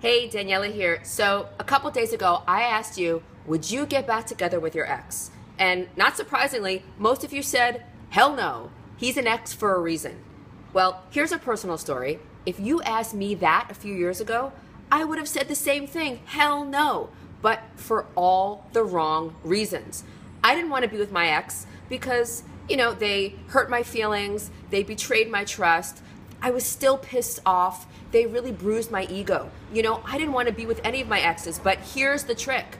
Hey, Daniella here. So, a couple days ago, I asked you, would you get back together with your ex? And not surprisingly, most of you said, hell no. He's an ex for a reason. Well, here's a personal story. If you asked me that a few years ago, I would have said the same thing hell no. But for all the wrong reasons. I didn't want to be with my ex because, you know, they hurt my feelings, they betrayed my trust. I was still pissed off. They really bruised my ego. You know, I didn't want to be with any of my exes, but here's the trick.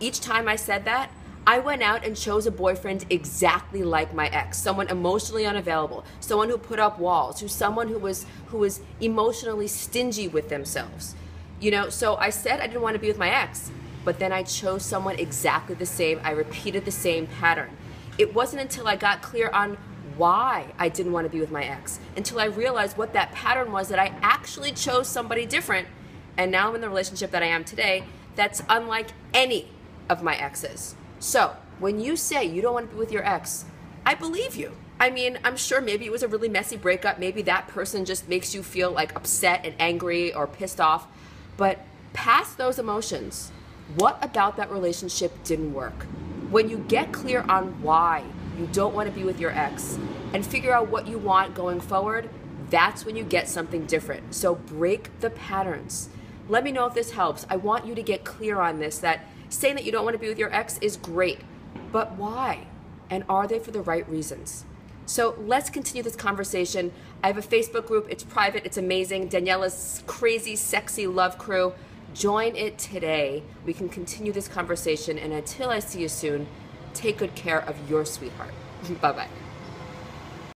Each time I said that, I went out and chose a boyfriend exactly like my ex, someone emotionally unavailable, someone who put up walls, who someone who was who was emotionally stingy with themselves. You know, so I said I didn't want to be with my ex, but then I chose someone exactly the same. I repeated the same pattern. It wasn't until I got clear on why I didn't want to be with my ex until I realized what that pattern was that I actually chose somebody different. And now I'm in the relationship that I am today that's unlike any of my exes. So when you say you don't want to be with your ex, I believe you. I mean, I'm sure maybe it was a really messy breakup. Maybe that person just makes you feel like upset and angry or pissed off. But past those emotions, what about that relationship didn't work? When you get clear on why you don't want to be with your ex and figure out what you want going forward, that's when you get something different. So break the patterns. Let me know if this helps. I want you to get clear on this that saying that you don't want to be with your ex is great, but why? And are they for the right reasons? So let's continue this conversation. I have a Facebook group. It's private. It's amazing. Daniella's crazy, sexy love crew. Join it today. We can continue this conversation. And until I see you soon, take good care of your sweetheart. bye bye.